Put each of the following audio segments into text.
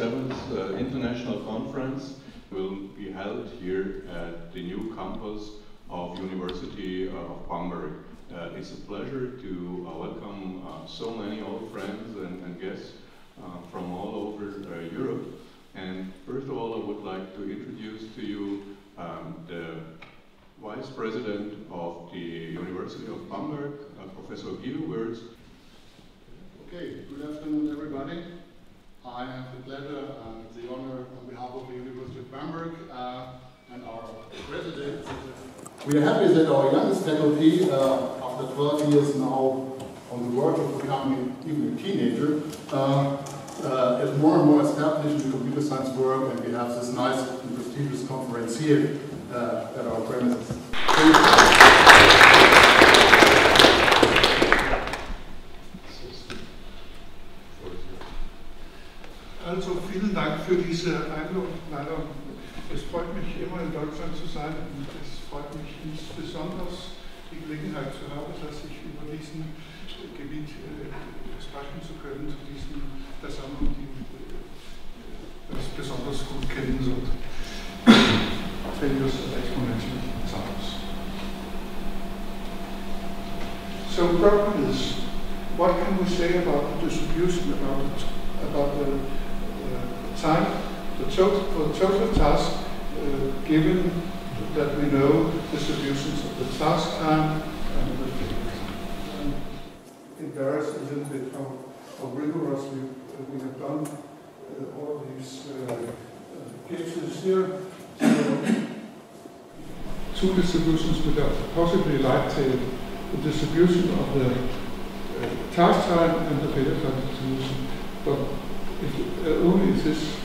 seventh uh, international conference will be held here at the new campus of University of Bamberg. Uh, it's a pleasure to uh, welcome uh, so many old friends and, and guests uh, from all over uh, Europe. And first of all, I would like to introduce to you um, the Vice President of the University of Bamberg, Professor Guido. Okay, good afternoon everybody. I have the pleasure and the honor on behalf of the University of Bamberg uh, and our president. We are happy that our youngest faculty, uh, after 12 years now on the verge of becoming even a teenager, uh, uh, is more and more established in computer science work and we have this nice and prestigious conference here uh, at our premises. Für diese Einladung. Es freut mich immer in Deutschland zu sein und es freut mich insbesondere die Gelegenheit zu haben, dass ich über diesen Gebiet äh, sprechen zu können, zu diesen Versammlungen, die äh, das besonders gut kennen sollte. Failures exponential science. So problem is, what can we say about the distribution, about, about the time, the total, for the total task, uh, given that we know distributions of the task time and the and it varies a little bit how, how rigorously we have done uh, all these uh, cases here. So, two distributions with a possibly light tail, the distribution of the uh, task time and the failure time distribution. But if uh, only if this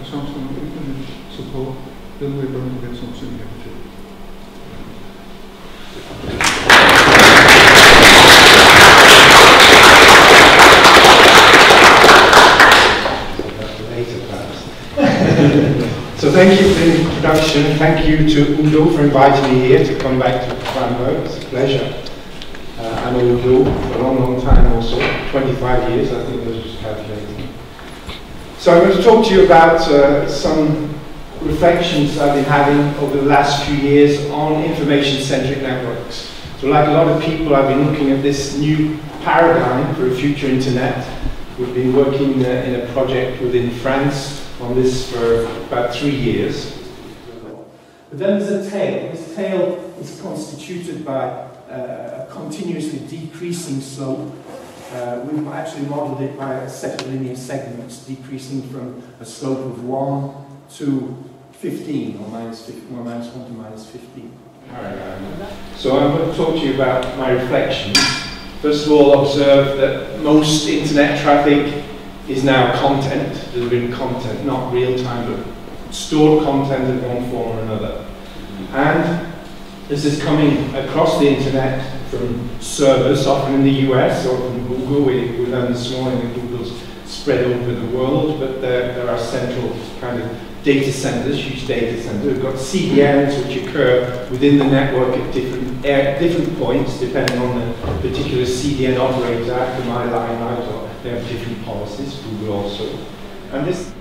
assumption of infinite support, then we're going to get something negative. So thank you for the introduction. Thank you to Udo for inviting me here to come back to Bamberg. It's a pleasure. Uh, I know Udo for a long, long time also, 25 years I think I was just calculating. So I'm going to talk to you about uh, some reflections I've been having over the last few years on information-centric networks. So like a lot of people, I've been looking at this new paradigm for a future internet. We've been working uh, in a project within France on this for about three years. But then there's a tail. This tail is constituted by uh, a continuously decreasing slope. Uh, we've actually modeled it by a set of linear segments decreasing from a slope of 1 to 15, or minus, 15, or minus 1 to minus 15. So I'm going to talk to you about my reflections. First of all, observe that most internet traffic is now content, delivering content, not real time, but stored content in one form or another. And this is coming across the internet from servers, often in the US or from Google. We, we learned this morning that Google's spread over the world, but there, there are central kind of data centers, huge data centers. We've got CDNs which occur within the network at different, uh, different points, depending on the particular CDN operator, Akamai, Limelight, or they have different policies, Google also. And this,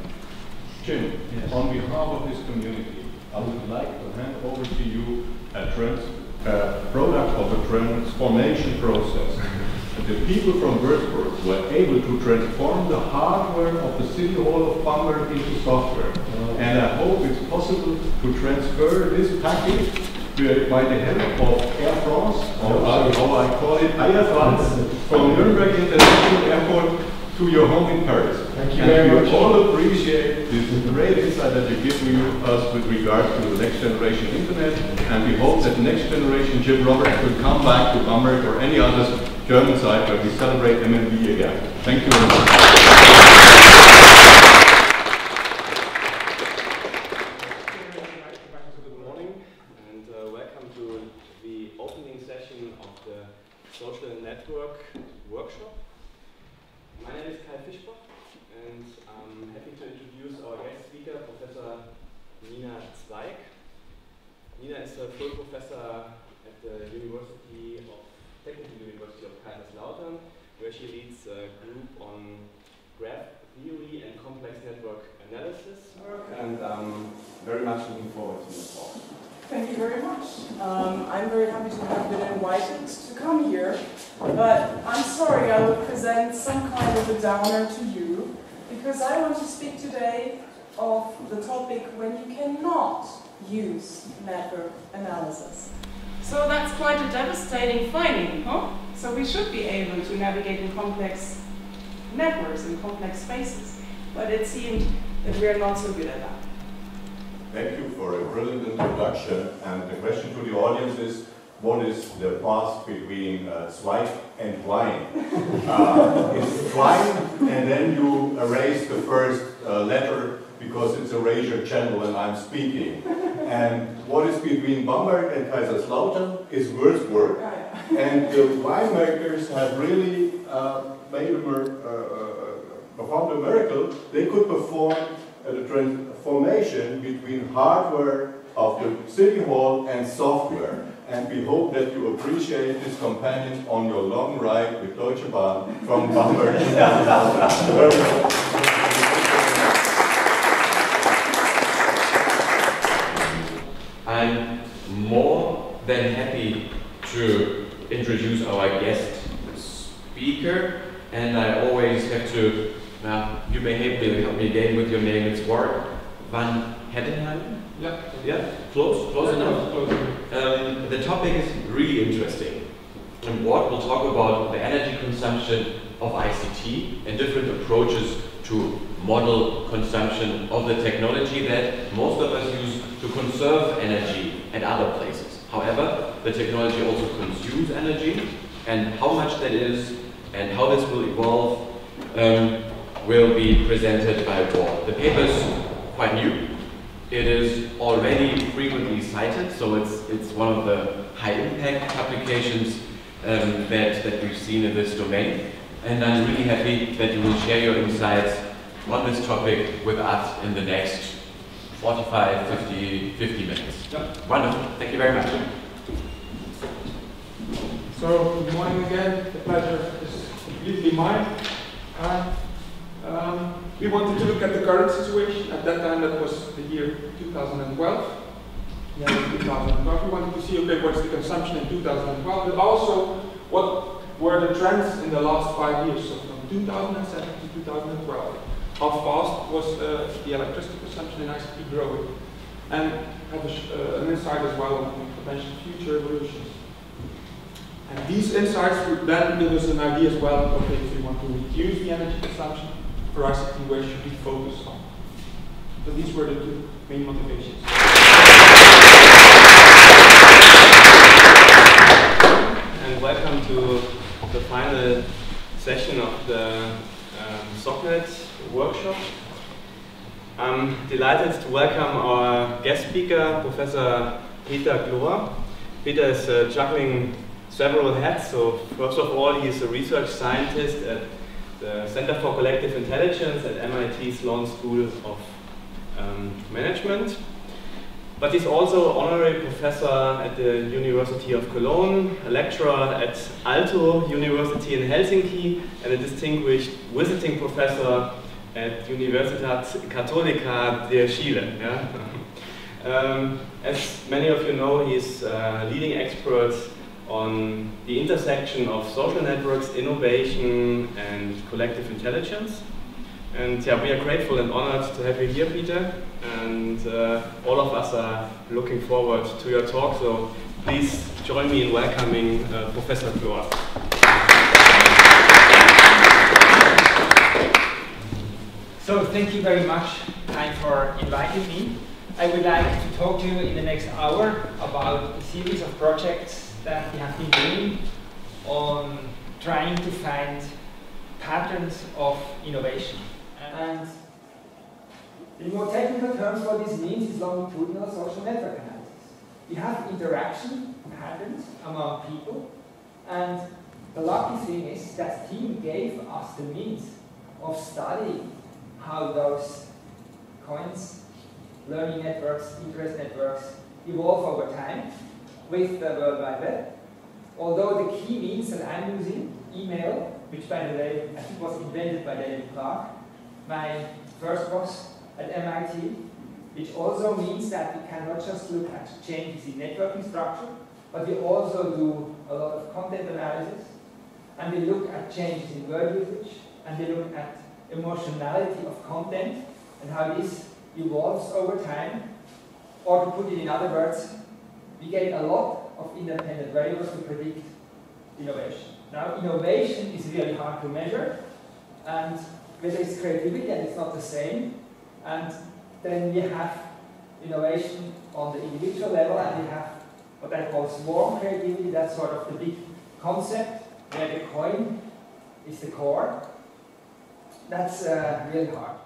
Jim, yes. on behalf of this community, I would like to hand over to you a uh, product of a transformation process. the people from Würzburg were able to transform the hardware of the City Hall of Bamberg into software. Oh. And I hope it's possible to transfer this package by the help of Air France, or how I call it, Air France, from Nuremberg International Airport to your home in Paris. Thank you and very much. all appreciate great insight that you give us with regard to the next generation internet, and we hope that the next generation Jim Roberts will come back to Bamberg or any other German side where we celebrate MMB again. Thank you very much. Social Network workshop. My name is Kai Fischbach, and I'm happy to introduce our guest speaker, Professor Nina Zweig. Nina is a full professor at the University of Technical University of Kaiserslautern, where she leads a group on graph theory and complex network analysis work, and um, very much looking forward to your talk. Thank you very much. Um, I'm very happy to have been invited to come here, but I'm sorry I will present some kind of a downer to you, because I want to speak today of the topic when you cannot use network analysis. So that's quite a devastating finding, huh? So we should be able to navigate in complex networks, in complex spaces, but it seemed that we are not so good at that. Thank you for a brilliant introduction. And the question to the audience is, what is the path between uh, swipe and wine? Uh, it's swine, and then you erase the first uh, letter because it's a razor channel and I'm speaking. And what is between Bamberg and Kaiserslautern is Würzburg. And the winemakers have really uh, made a, uh, uh, performed a miracle. They could perform the transformation between hardware of the city hall and software. And we hope that you appreciate this companion on your long ride with Deutsche Bahn from Bamberg to I'm more than happy to introduce our guest speaker, and I always have to, now you may help me, help me again with your name, it's Warwick Van Hettenheim? Yeah. Yeah, close, close enough. Close. Um, the topic is really interesting. And Ward will talk about the energy consumption of ICT and different approaches to model consumption of the technology that most of us use to conserve energy at other places. However, the technology also consumes energy, and how much that is and how this will evolve um, will be presented by Ward. The paper is quite new. It is already frequently cited, so it's, it's one of the high impact publications um, that, that we've seen in this domain. And I'm really happy that you will share your insights on this topic with us in the next 45, 50, 50 minutes. Yeah. Wonderful. Thank you very much. So, good morning again. The pleasure is completely mine. Uh, um, we wanted to look at the current situation. At that time, that was the year 2012. Yeah, 2012. We wanted to see, okay, what's the consumption in 2012, but also what were the trends in the last five years, so from 2007 to 2012. How fast was uh, the electricity consumption in ICT growing? And have a, uh, an insight as well on potential future evolutions. And these insights would then give us an idea as well, okay, if we want to reduce the energy consumption for ICT, where should we focus on? So these were the two main motivations. And welcome to the final session of the um, workshop. I'm delighted to welcome our guest speaker, Professor Peter Gloor. Peter is uh, juggling several hats. So first of all, he is a research scientist at the Center for Collective Intelligence at MIT Sloan School of um, Management. But he's also honorary professor at the University of Cologne, a lecturer at Aalto University in Helsinki, and a distinguished visiting professor at Universitat Católica de Chile. Yeah? um, as many of you know, he's a leading expert on the intersection of social networks, innovation, and collective intelligence. And yeah, we are grateful and honored to have you here, Peter. And uh, all of us are looking forward to your talk. So please join me in welcoming uh, Professor Gloor. So thank you very much, for inviting me. I would like to talk to you in the next hour about a series of projects that we have been doing on trying to find patterns of innovation. And in more technical terms, what this means is longitudinal social network analysis. We have interaction patterns among people, and the lucky thing is that team gave us the means of studying how those COINs, learning networks, interest networks evolve over time with the World Wide Web. Although the key means that I'm using, email, which by the way, I think was invented by David Clark, my first boss at MIT, which also means that we cannot just look at changes in networking structure, but we also do a lot of content analysis, and we look at changes in word usage, and we look at emotionality of content, and how this evolves over time. Or to put it in other words, we get a lot of independent variables to predict innovation. Now, innovation is really hard to measure, and whether it's creativity and it's not the same, and then we have innovation on the individual level, and we have what I call swarm creativity, that's sort of the big concept where the COIN is the core. That's uh, really hard.